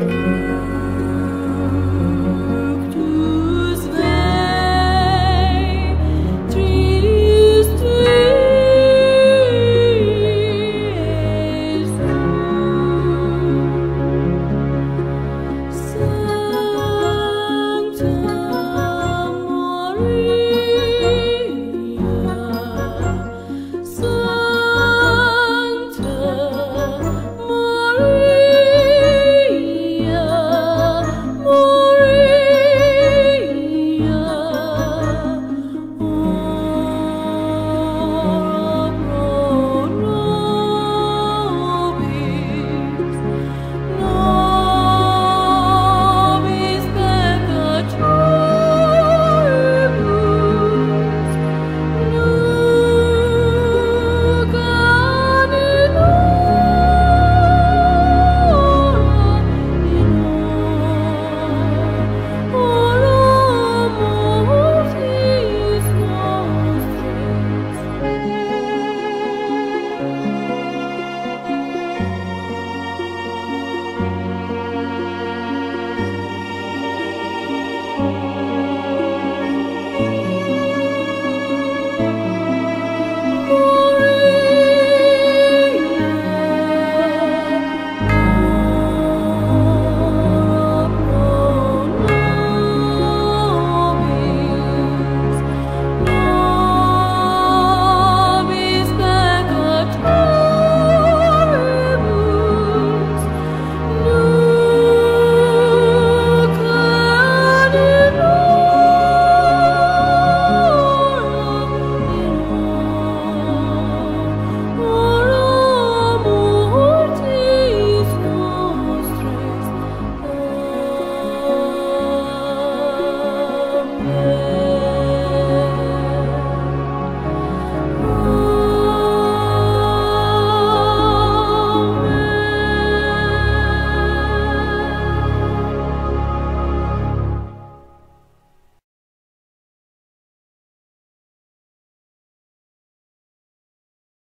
oh oh